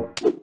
you.